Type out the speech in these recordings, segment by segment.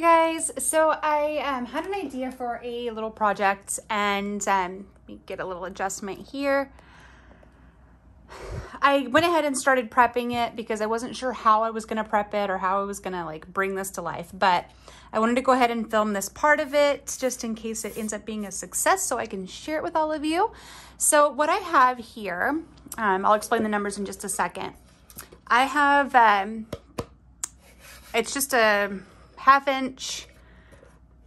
Hi guys, so I um, had an idea for a little project and um, let me get a little adjustment here. I went ahead and started prepping it because I wasn't sure how I was to prep it or how I was to like bring this to life. But I wanted to go ahead and film this part of it just in case it ends up being a success so I can share it with all of you. So what I have here, um, I'll explain the numbers in just a second. I have, um, it's just a half inch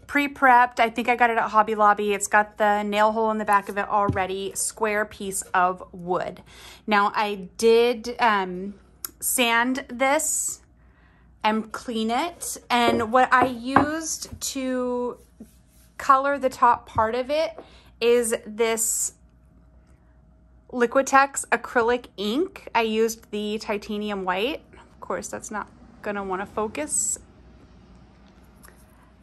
pre-prepped. I think I got it at Hobby Lobby. It's got the nail hole in the back of it already, square piece of wood. Now I did um, sand this and clean it. And what I used to color the top part of it is this Liquitex acrylic ink. I used the titanium white. Of course, that's not gonna wanna focus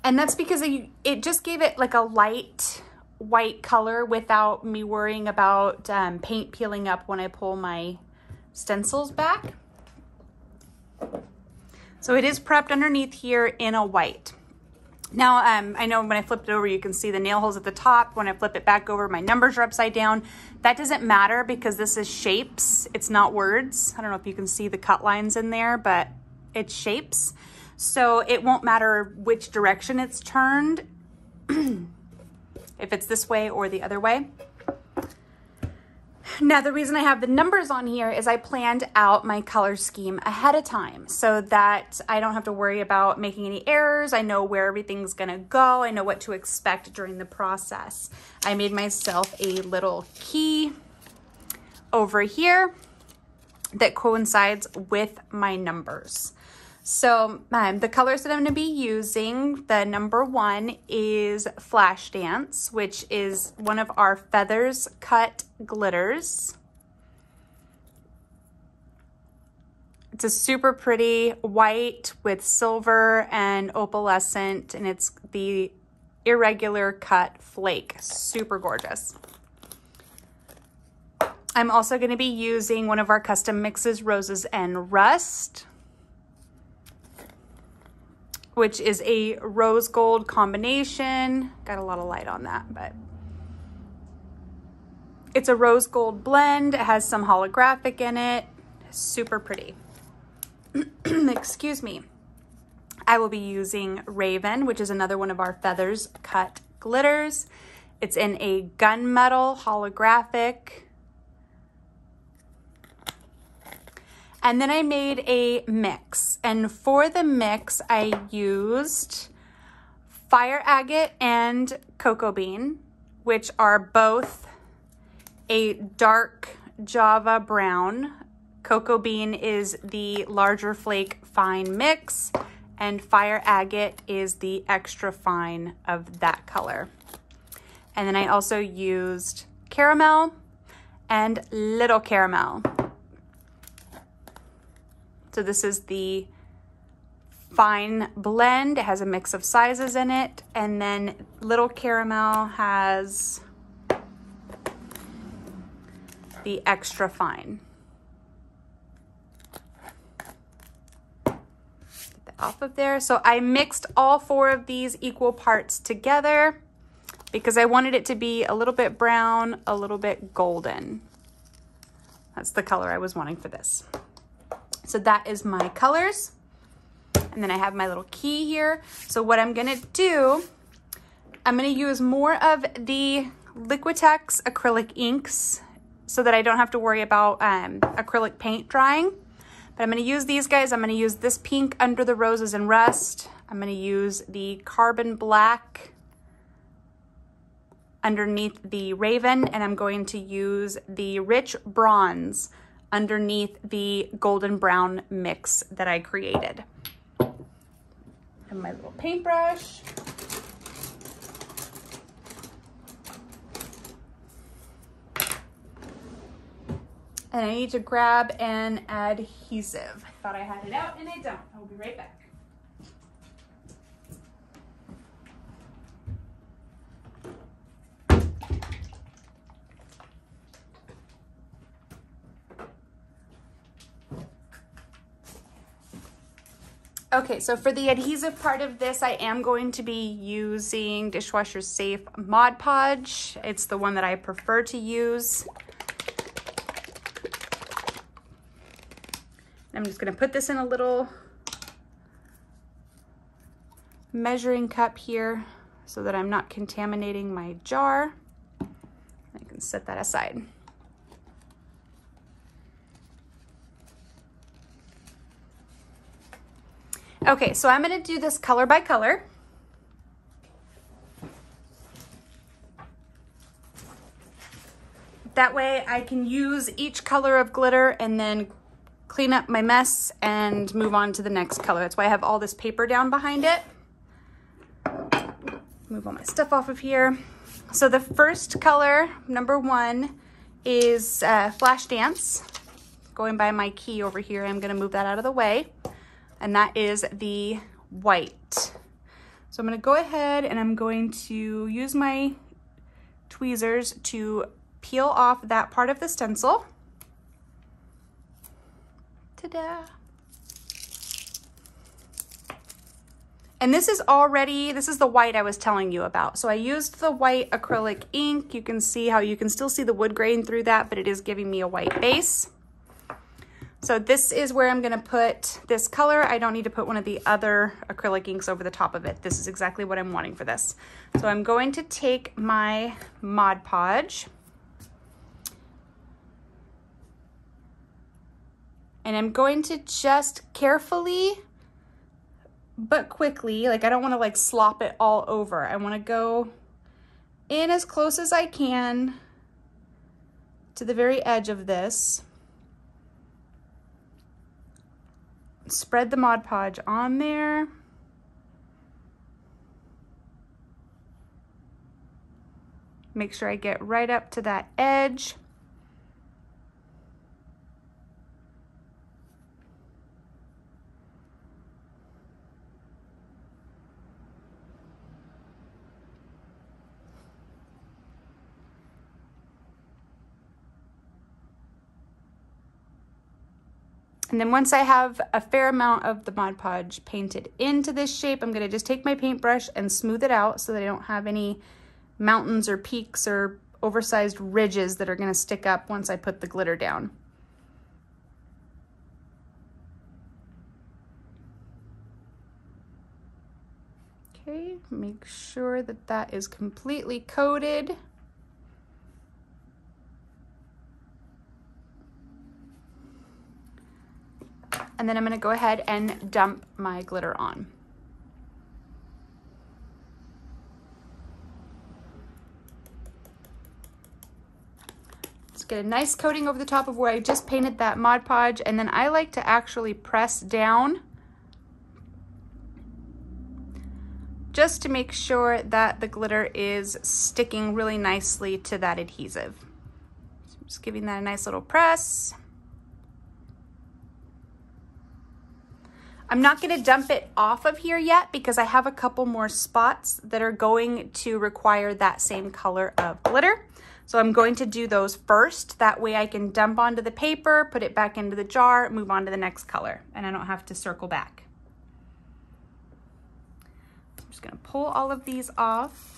and that's because it, just gave it like a light white color without me worrying about um, paint peeling up when I pull my stencils back. So it is prepped underneath here in a white. Now, um, I know when I flipped it over, you can see the nail holes at the top. When I flip it back over, my numbers are upside down. That doesn't matter because this is shapes. It's not words. I don't know if you can see the cut lines in there, but it's shapes. So it won't matter which direction it's turned, if it's this way or the other way. Now, the reason I have the numbers on here is I planned out my color scheme ahead of time so that I don't have to worry about making any errors. I know where everything's gonna go. I know what to expect during the process. I made myself a little key over here that coincides with my numbers. So um, the colors that I'm going to be using, the number one is Flash Dance, which is one of our Feathers Cut Glitters. It's a super pretty white with silver and opalescent, and it's the irregular cut flake. Super gorgeous. I'm also going to be using one of our custom mixes, Roses and Rust which is a rose gold combination. Got a lot of light on that, but it's a rose gold blend. It has some holographic in it. Super pretty. Excuse me. I will be using Raven, which is another one of our feathers cut glitters. It's in a gunmetal holographic And then I made a mix. And for the mix, I used fire agate and cocoa bean, which are both a dark Java brown. Cocoa bean is the larger flake fine mix and fire agate is the extra fine of that color. And then I also used caramel and little caramel. So this is the fine blend. It has a mix of sizes in it. And then Little Caramel has the extra fine. Get that off of there. So I mixed all four of these equal parts together because I wanted it to be a little bit brown, a little bit golden. That's the color I was wanting for this. So that is my colors. And then I have my little key here. So what I'm gonna do, I'm gonna use more of the Liquitex acrylic inks so that I don't have to worry about um, acrylic paint drying. But I'm gonna use these guys. I'm gonna use this pink under the roses and rust. I'm gonna use the carbon black underneath the raven, and I'm going to use the rich bronze underneath the golden brown mix that I created. And my little paintbrush. And I need to grab an adhesive. I thought I had it out and I don't. I will be right back. Okay, so for the adhesive part of this, I am going to be using Dishwasher Safe Mod Podge. It's the one that I prefer to use. I'm just gonna put this in a little measuring cup here so that I'm not contaminating my jar. I can set that aside. Okay, so I'm gonna do this color by color. That way I can use each color of glitter and then clean up my mess and move on to the next color. That's why I have all this paper down behind it. Move all my stuff off of here. So the first color, number one, is uh, Flash Dance. Going by my key over here, I'm gonna move that out of the way and that is the white. So I'm gonna go ahead and I'm going to use my tweezers to peel off that part of the stencil. Ta-da! And this is already, this is the white I was telling you about. So I used the white acrylic ink. You can see how you can still see the wood grain through that, but it is giving me a white base. So this is where I'm gonna put this color. I don't need to put one of the other acrylic inks over the top of it. This is exactly what I'm wanting for this. So I'm going to take my Mod Podge and I'm going to just carefully but quickly, like I don't wanna like slop it all over. I wanna go in as close as I can to the very edge of this. Spread the Mod Podge on there. Make sure I get right up to that edge. And then once I have a fair amount of the Mod Podge painted into this shape, I'm gonna just take my paintbrush and smooth it out so that I don't have any mountains or peaks or oversized ridges that are gonna stick up once I put the glitter down. Okay, make sure that that is completely coated. And then I'm gonna go ahead and dump my glitter on. Let's get a nice coating over the top of where I just painted that Mod Podge, and then I like to actually press down just to make sure that the glitter is sticking really nicely to that adhesive. So I'm just giving that a nice little press. I'm not gonna dump it off of here yet because I have a couple more spots that are going to require that same color of glitter. So I'm going to do those first. That way I can dump onto the paper, put it back into the jar, move on to the next color, and I don't have to circle back. I'm just gonna pull all of these off.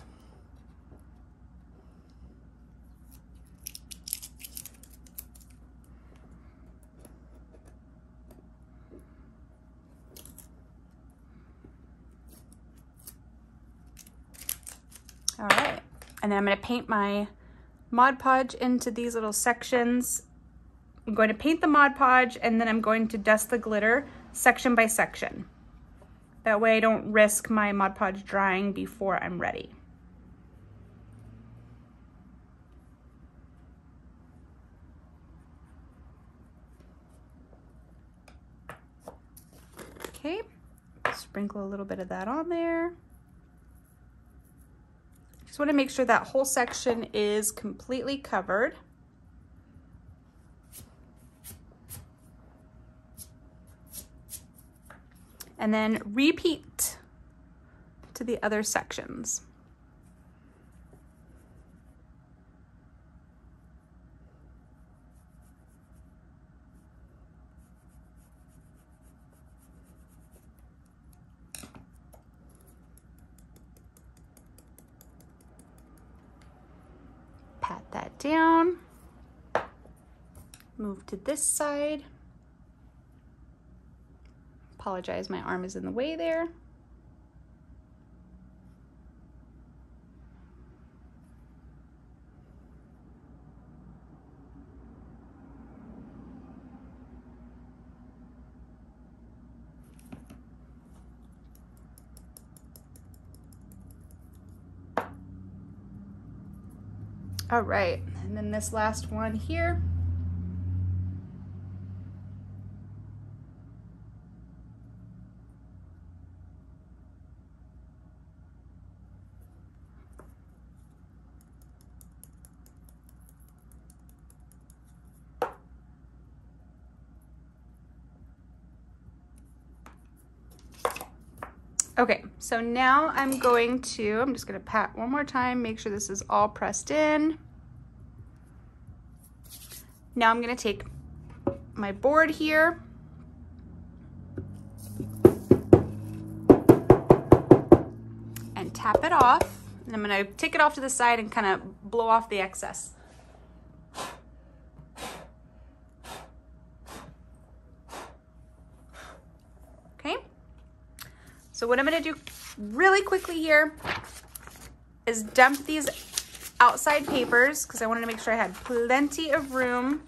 All right, and then I'm gonna paint my Mod Podge into these little sections. I'm going to paint the Mod Podge and then I'm going to dust the glitter section by section. That way I don't risk my Mod Podge drying before I'm ready. Okay, sprinkle a little bit of that on there. To make sure that whole section is completely covered. And then repeat to the other sections. Down. Move to this side. Apologize, my arm is in the way there. All right, and then this last one here. Okay, so now I'm going to, I'm just gonna pat one more time, make sure this is all pressed in. Now I'm gonna take my board here. And tap it off. And I'm gonna take it off to the side and kind of blow off the excess. So what I'm gonna do really quickly here is dump these outside papers because I wanted to make sure I had plenty of room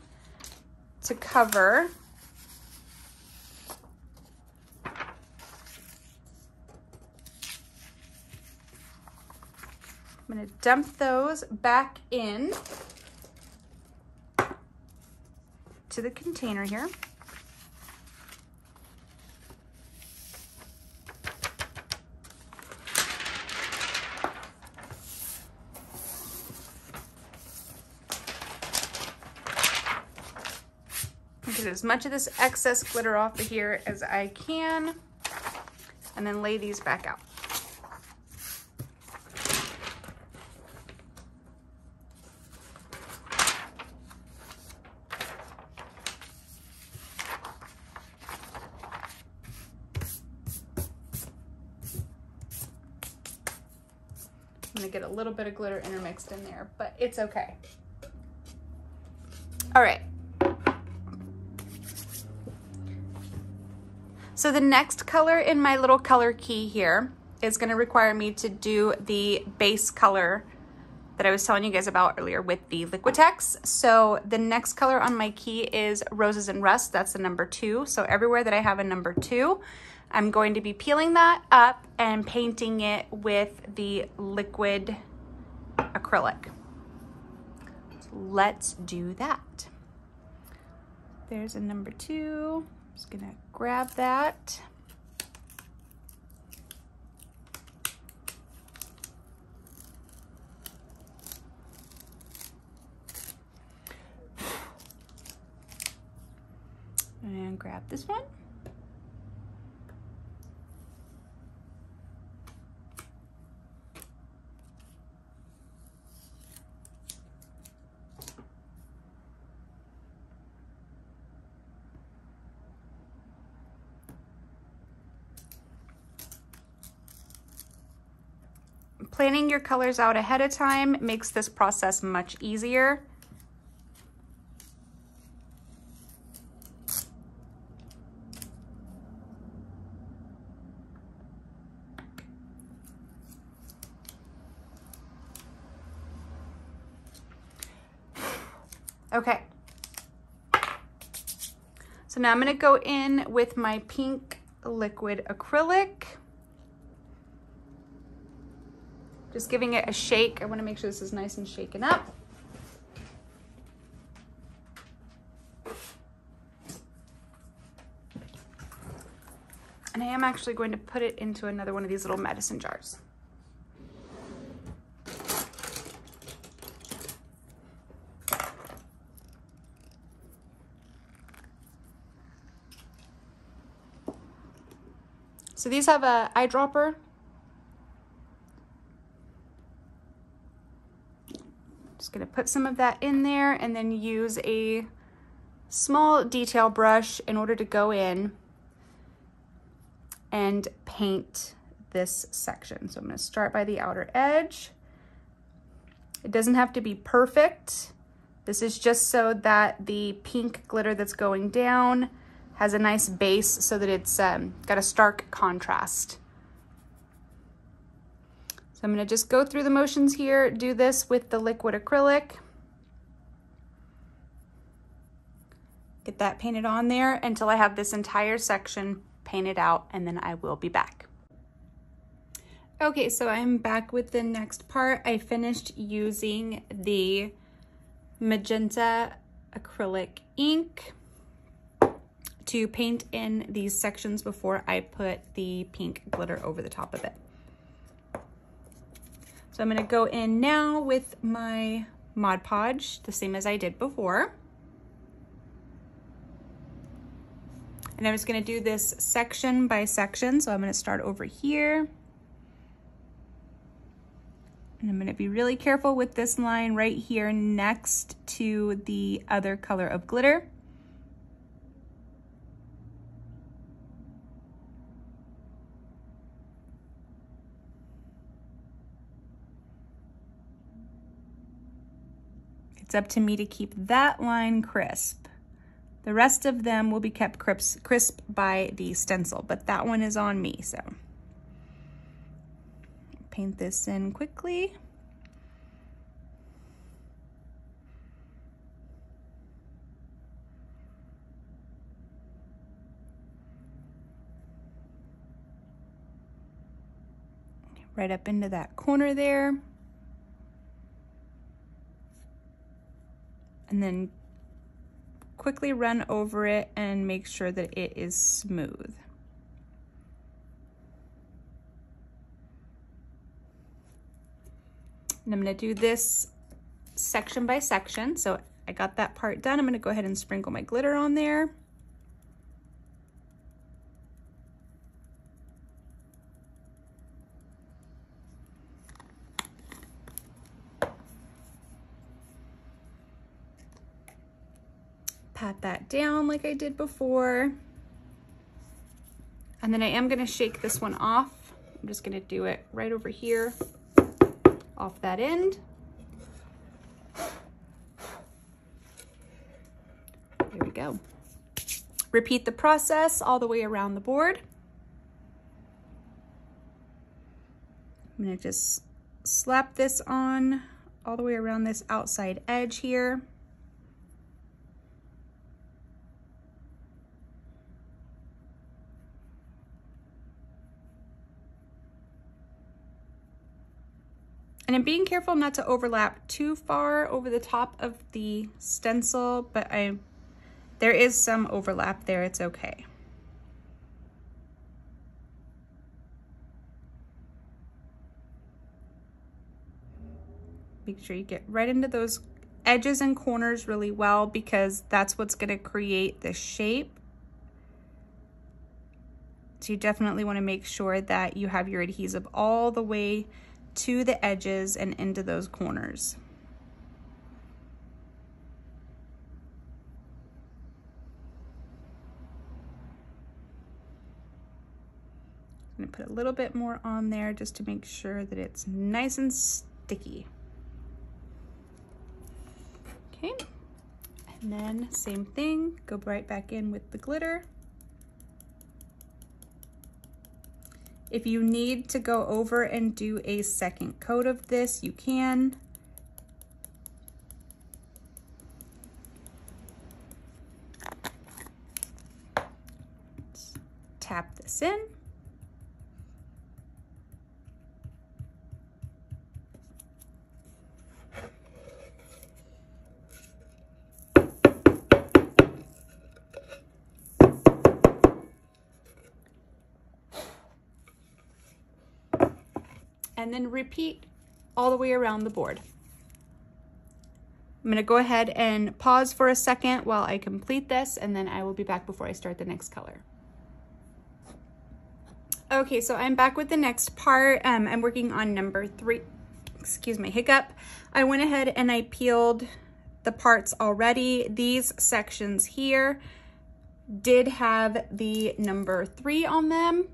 to cover. I'm gonna dump those back in to the container here. get much of this excess glitter off of here as I can and then lay these back out. I'm gonna get a little bit of glitter intermixed in there, but it's okay. All right, So the next color in my little color key here is gonna require me to do the base color that I was telling you guys about earlier with the Liquitex. So the next color on my key is Roses and Rust, that's the number two. So everywhere that I have a number two, I'm going to be peeling that up and painting it with the liquid acrylic. let's do that. There's a number two. Just gonna grab that. And grab this one. Planning your colors out ahead of time makes this process much easier. Okay. So now I'm gonna go in with my pink liquid acrylic. Just giving it a shake. I wanna make sure this is nice and shaken up. And I am actually going to put it into another one of these little medicine jars. So these have a eyedropper Just gonna put some of that in there and then use a small detail brush in order to go in and paint this section. So I'm gonna start by the outer edge. It doesn't have to be perfect. This is just so that the pink glitter that's going down has a nice base so that it's um, got a stark contrast. So I'm gonna just go through the motions here, do this with the liquid acrylic. Get that painted on there until I have this entire section painted out and then I will be back. Okay, so I'm back with the next part. I finished using the magenta acrylic ink to paint in these sections before I put the pink glitter over the top of it. So I'm gonna go in now with my Mod Podge, the same as I did before. And I'm just gonna do this section by section. So I'm gonna start over here. And I'm gonna be really careful with this line right here next to the other color of glitter. It's up to me to keep that line crisp. The rest of them will be kept crisp, crisp by the stencil, but that one is on me, so. Paint this in quickly. Right up into that corner there. And then quickly run over it and make sure that it is smooth. And I'm gonna do this section by section. So I got that part done. I'm gonna go ahead and sprinkle my glitter on there. pat that down like I did before. And then I am gonna shake this one off. I'm just gonna do it right over here, off that end. There we go. Repeat the process all the way around the board. I'm gonna just slap this on all the way around this outside edge here. And I'm being careful not to overlap too far over the top of the stencil, but I there is some overlap there, it's okay. Make sure you get right into those edges and corners really well because that's what's gonna create the shape. So you definitely wanna make sure that you have your adhesive all the way to the edges and into those corners. I'm gonna put a little bit more on there just to make sure that it's nice and sticky. Okay, and then same thing, go right back in with the glitter. If you need to go over and do a second coat of this, you can. Tap this in. And then repeat all the way around the board. I'm gonna go ahead and pause for a second while I complete this and then I will be back before I start the next color. Okay, so I'm back with the next part. Um, I'm working on number three, excuse me, hiccup. I went ahead and I peeled the parts already. These sections here did have the number three on them.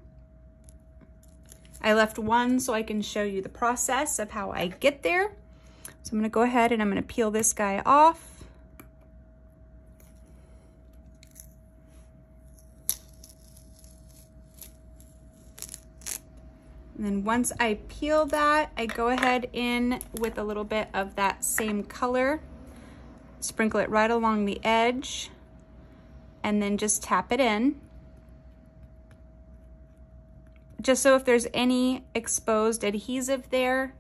I left one so I can show you the process of how I get there. So I'm gonna go ahead and I'm gonna peel this guy off. And then once I peel that, I go ahead in with a little bit of that same color, sprinkle it right along the edge, and then just tap it in. Just so if there's any exposed adhesive there,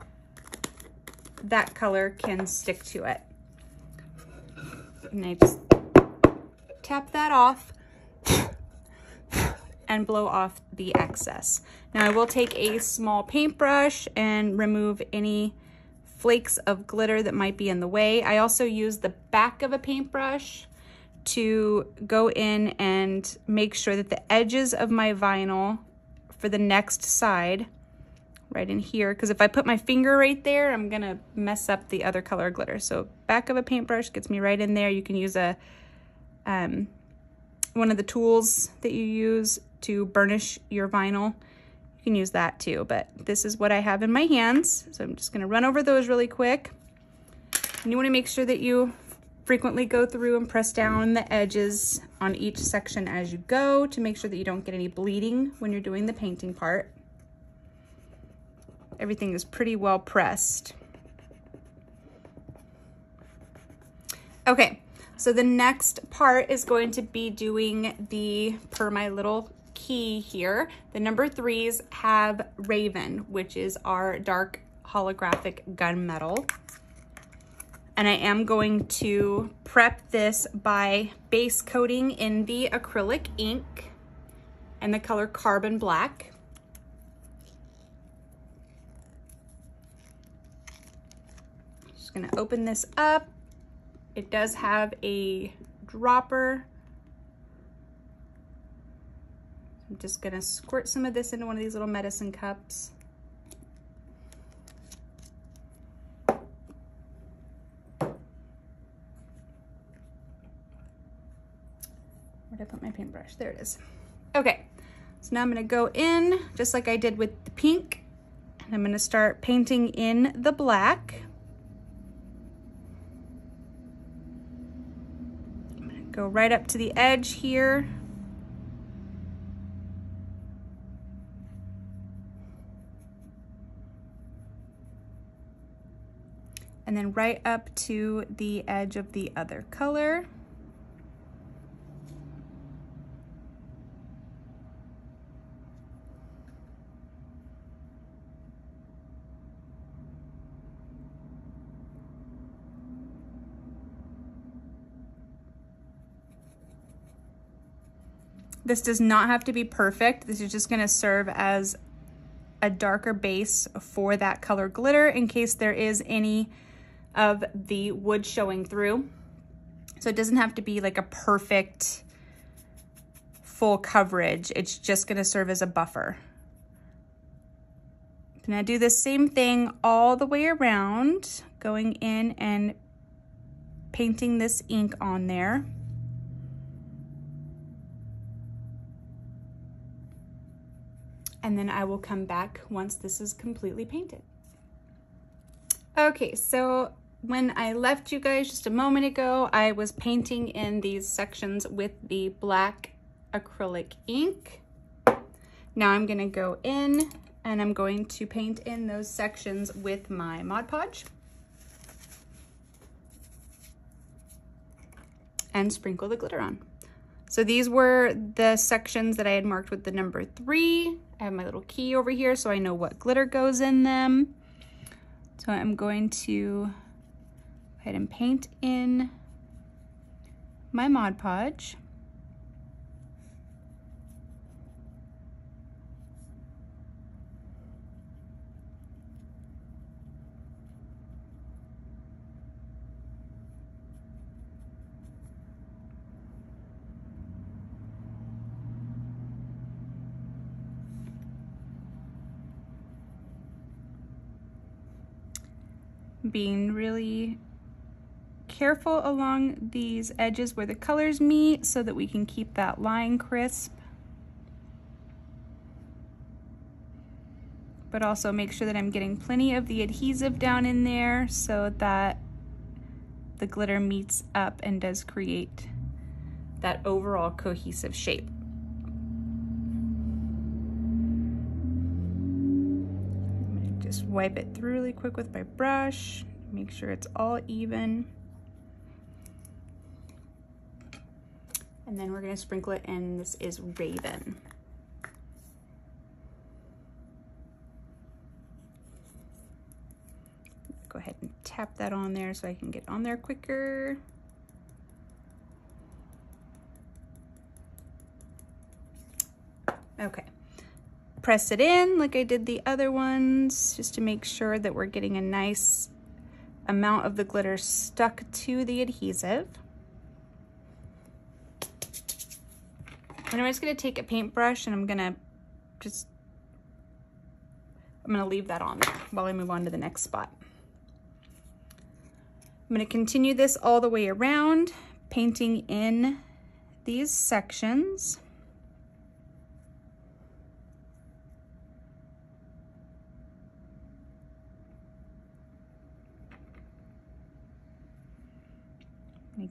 that color can stick to it. And I just tap that off and blow off the excess. Now I will take a small paintbrush and remove any flakes of glitter that might be in the way. I also use the back of a paintbrush to go in and make sure that the edges of my vinyl for the next side right in here because if I put my finger right there I'm gonna mess up the other color glitter. So back of a paintbrush gets me right in there. You can use a um, one of the tools that you use to burnish your vinyl. You can use that too but this is what I have in my hands. So I'm just gonna run over those really quick. And you want to make sure that you frequently go through and press down the edges on each section as you go to make sure that you don't get any bleeding when you're doing the painting part everything is pretty well pressed. Okay, so the next part is going to be doing the, per my little key here, the number threes have Raven, which is our dark holographic gunmetal. And I am going to prep this by base coating in the acrylic ink and the color Carbon Black. Just gonna open this up. It does have a dropper. I'm just gonna squirt some of this into one of these little medicine cups. Where'd I put my paintbrush? There it is. Okay, so now I'm gonna go in just like I did with the pink and I'm gonna start painting in the black. I'm gonna go right up to the edge here. And then right up to the edge of the other color. This does not have to be perfect. This is just gonna serve as a darker base for that color glitter in case there is any of the wood showing through. So it doesn't have to be like a perfect full coverage. It's just gonna serve as a buffer. And I'm do the same thing all the way around, going in and painting this ink on there. And then I will come back once this is completely painted. Okay, so when I left you guys just a moment ago, I was painting in these sections with the black acrylic ink. Now I'm gonna go in and I'm going to paint in those sections with my Mod Podge. And sprinkle the glitter on. So these were the sections that I had marked with the number three. I have my little key over here so I know what glitter goes in them. So I'm going to go ahead and paint in my Mod Podge. Being really careful along these edges where the colors meet so that we can keep that line crisp. But also make sure that I'm getting plenty of the adhesive down in there so that the glitter meets up and does create that overall cohesive shape. Wipe it through really quick with my brush. Make sure it's all even. And then we're gonna sprinkle it in, this is Raven. Go ahead and tap that on there so I can get on there quicker. Okay, press it in like I did the other ones, just to make sure that we're getting a nice amount of the glitter stuck to the adhesive. And I'm just gonna take a paintbrush and I'm gonna just, I'm gonna leave that on while I move on to the next spot. I'm gonna continue this all the way around, painting in these sections.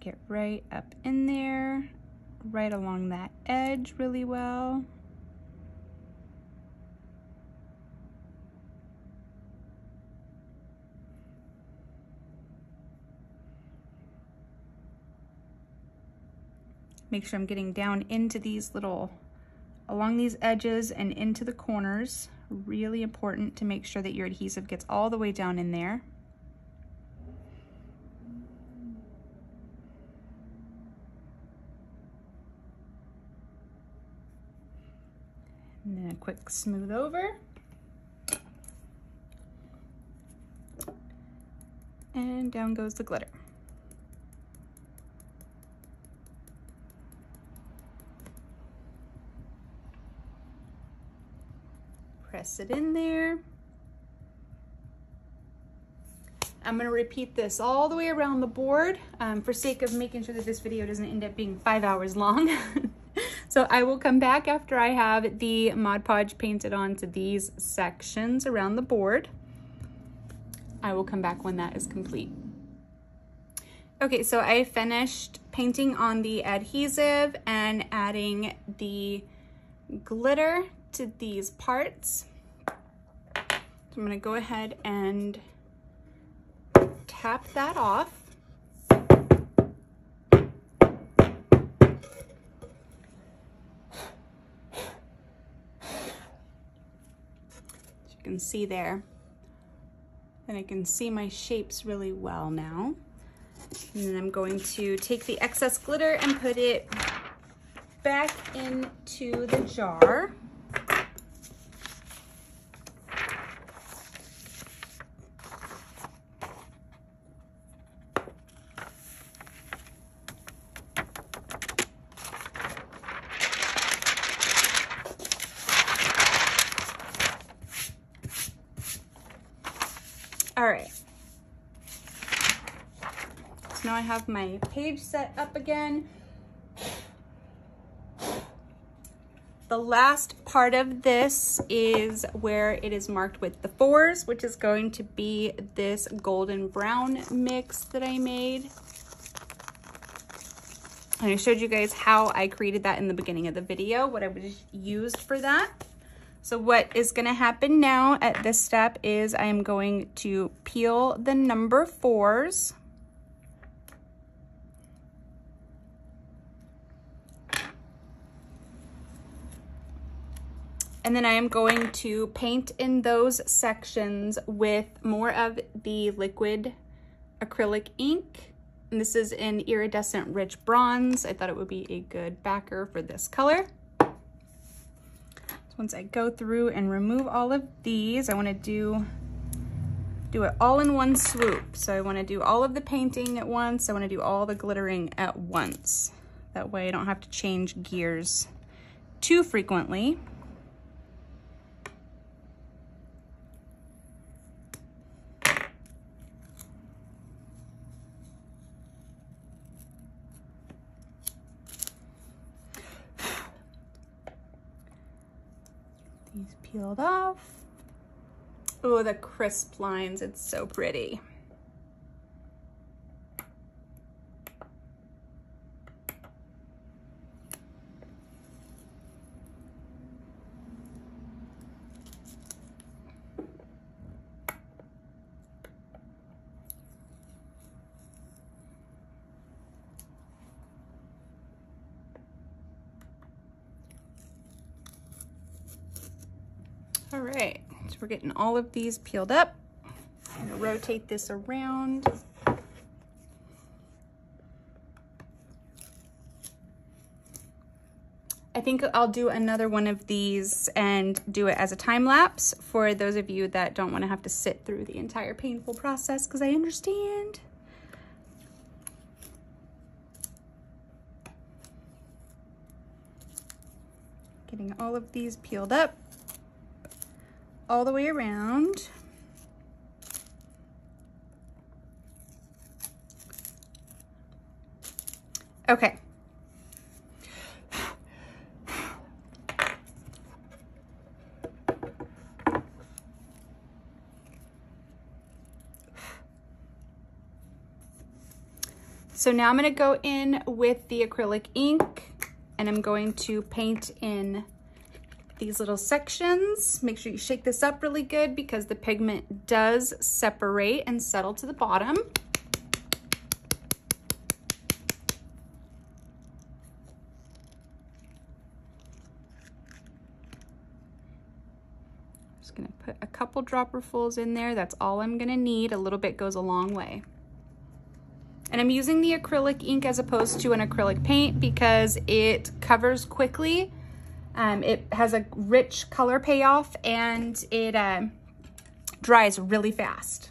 It right up in there right along that edge really well. Make sure I'm getting down into these little, along these edges and into the corners. Really important to make sure that your adhesive gets all the way down in there. And then a quick smooth over. And down goes the glitter. Press it in there. I'm gonna repeat this all the way around the board um, for sake of making sure that this video doesn't end up being five hours long. So I will come back after I have the Mod Podge painted onto these sections around the board. I will come back when that is complete. Okay, so I finished painting on the adhesive and adding the glitter to these parts. So I'm gonna go ahead and tap that off. See there. And I can see my shapes really well now. And then I'm going to take the excess glitter and put it back into the jar. All right. So now I have my page set up again. The last part of this is where it is marked with the fours, which is going to be this golden brown mix that I made. And I showed you guys how I created that in the beginning of the video, what I was used for that. So what is gonna happen now at this step is I am going to peel the number fours. And then I am going to paint in those sections with more of the liquid acrylic ink. And this is in iridescent rich bronze. I thought it would be a good backer for this color once I go through and remove all of these, I wanna do, do it all in one swoop. So I wanna do all of the painting at once. I wanna do all the glittering at once. That way I don't have to change gears too frequently. These peeled off. Oh, the crisp lines, it's so pretty. All right, so we're getting all of these peeled up. I'm gonna rotate this around. I think I'll do another one of these and do it as a time lapse for those of you that don't want to have to sit through the entire painful process because I understand. Getting all of these peeled up all the way around. Okay. So now I'm gonna go in with the acrylic ink and I'm going to paint in these little sections. Make sure you shake this up really good because the pigment does separate and settle to the bottom. Just gonna put a couple dropperfuls in there. That's all I'm gonna need. A little bit goes a long way. And I'm using the acrylic ink as opposed to an acrylic paint because it covers quickly. Um, it has a rich color payoff and it uh, dries really fast.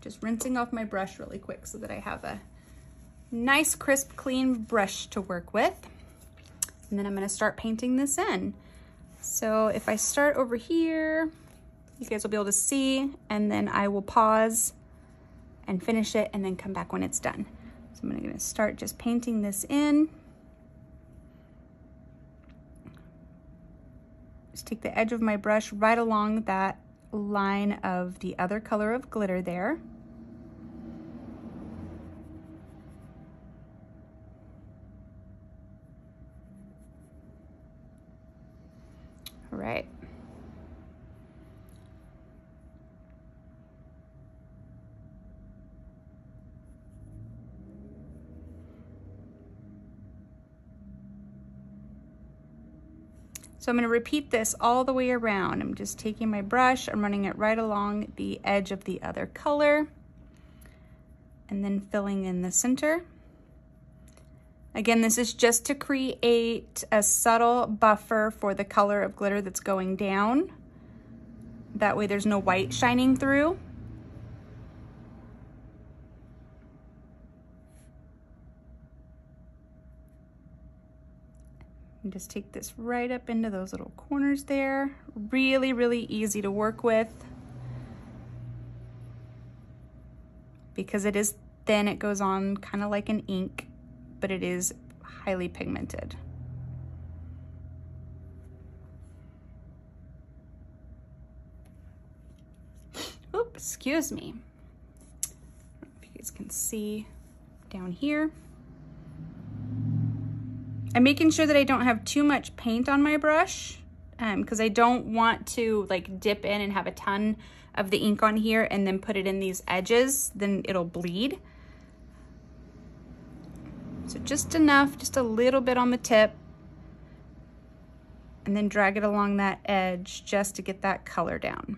Just rinsing off my brush really quick so that I have a nice, crisp, clean brush to work with. And then I'm gonna start painting this in. So if I start over here, you guys will be able to see, and then I will pause and finish it and then come back when it's done. So I'm gonna start just painting this in. Just take the edge of my brush right along that line of the other color of glitter there. All right. So I'm going to repeat this all the way around. I'm just taking my brush, I'm running it right along the edge of the other color, and then filling in the center. Again, this is just to create a subtle buffer for the color of glitter that's going down. That way there's no white shining through. And just take this right up into those little corners there. Really, really easy to work with. Because it is thin, it goes on kind of like an ink but it is highly pigmented. Oop, excuse me. if you guys can see down here. I'm making sure that I don't have too much paint on my brush because um, I don't want to like dip in and have a ton of the ink on here and then put it in these edges, then it'll bleed. So just enough, just a little bit on the tip, and then drag it along that edge just to get that color down.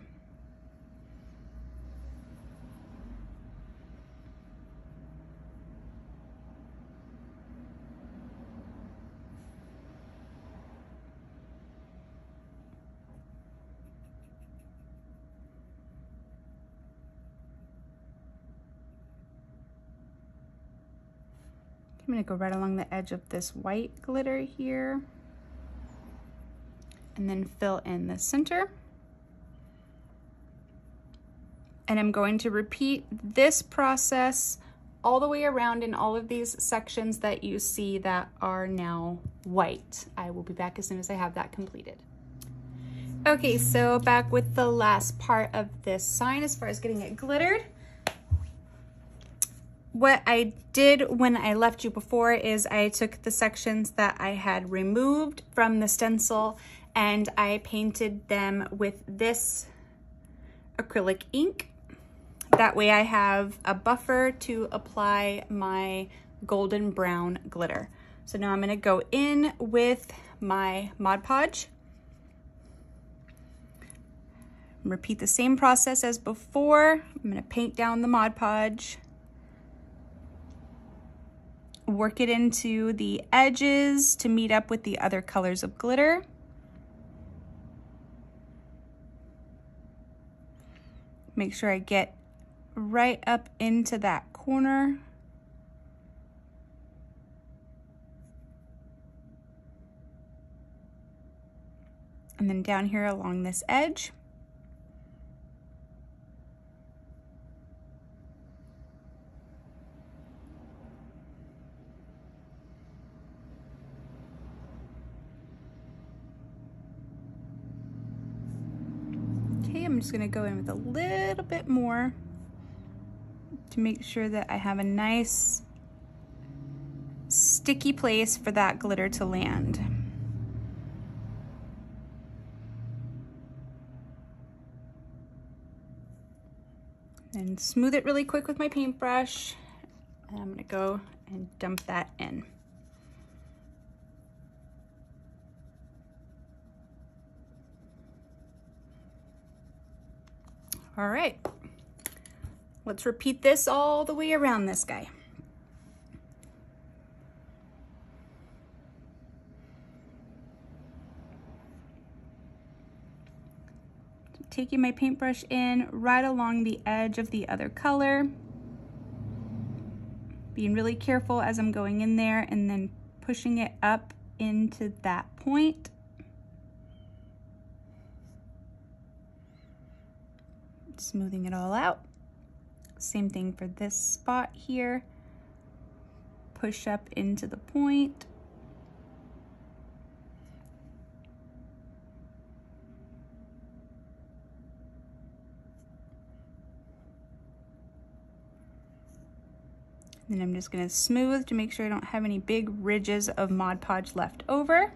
I'm gonna go right along the edge of this white glitter here and then fill in the center. And I'm going to repeat this process all the way around in all of these sections that you see that are now white. I will be back as soon as I have that completed. Okay, so back with the last part of this sign as far as getting it glittered what I did when I left you before is I took the sections that I had removed from the stencil and I painted them with this acrylic ink. That way I have a buffer to apply my golden brown glitter. So now I'm gonna go in with my Mod Podge. Repeat the same process as before. I'm gonna paint down the Mod Podge. Work it into the edges to meet up with the other colors of glitter. Make sure I get right up into that corner. And then down here along this edge. I'm just gonna go in with a little bit more to make sure that I have a nice sticky place for that glitter to land. And smooth it really quick with my paintbrush. And I'm gonna go and dump that in. All right, let's repeat this all the way around this guy. Taking my paintbrush in right along the edge of the other color. Being really careful as I'm going in there and then pushing it up into that point. Smoothing it all out. Same thing for this spot here. Push up into the point. Then I'm just gonna smooth to make sure I don't have any big ridges of Mod Podge left over.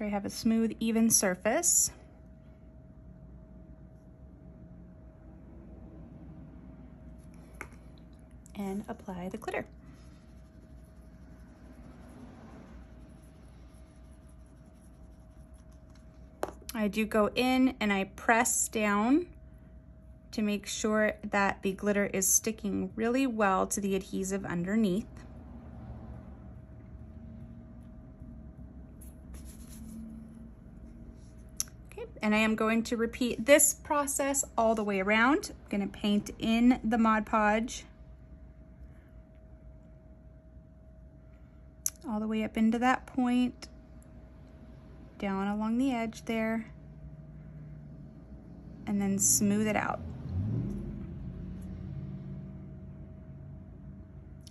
Sure I have a smooth, even surface. And apply the glitter. I do go in and I press down to make sure that the glitter is sticking really well to the adhesive underneath. And I am going to repeat this process all the way around. I'm gonna paint in the Mod Podge all the way up into that point, down along the edge there, and then smooth it out.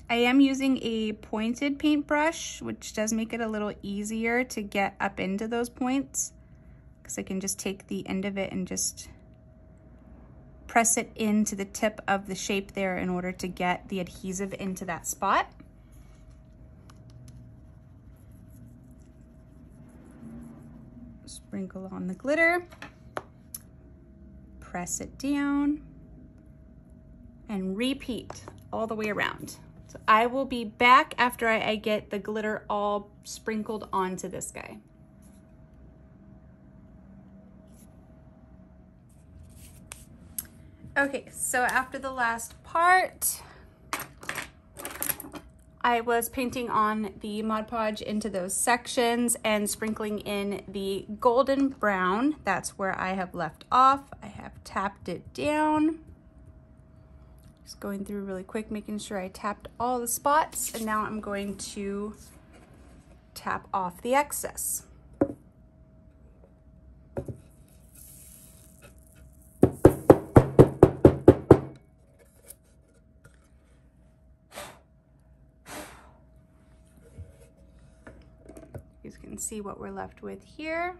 I am using a pointed paintbrush, which does make it a little easier to get up into those points because I can just take the end of it and just press it into the tip of the shape there in order to get the adhesive into that spot. Sprinkle on the glitter, press it down, and repeat all the way around. So I will be back after I, I get the glitter all sprinkled onto this guy. Okay, so after the last part, I was painting on the Mod Podge into those sections and sprinkling in the golden brown. That's where I have left off. I have tapped it down. Just going through really quick, making sure I tapped all the spots. And now I'm going to tap off the excess. See what we're left with here.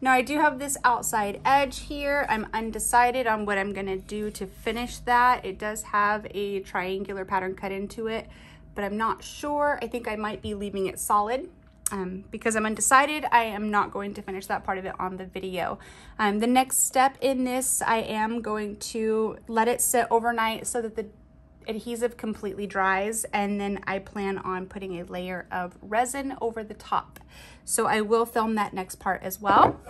Now I do have this outside edge here. I'm undecided on what I'm gonna do to finish that. It does have a triangular pattern cut into it, but I'm not sure. I think I might be leaving it solid. um, because I'm undecided, I am not going to finish that part of it on the video. Um, the next step in this, I am going to let it sit overnight so that the adhesive completely dries and then I plan on putting a layer of resin over the top. So I will film that next part as well.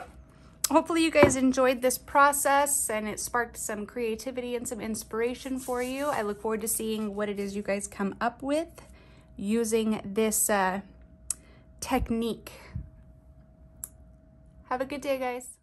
Hopefully you guys enjoyed this process and it sparked some creativity and some inspiration for you. I look forward to seeing what it is you guys come up with using this uh, technique. Have a good day, guys.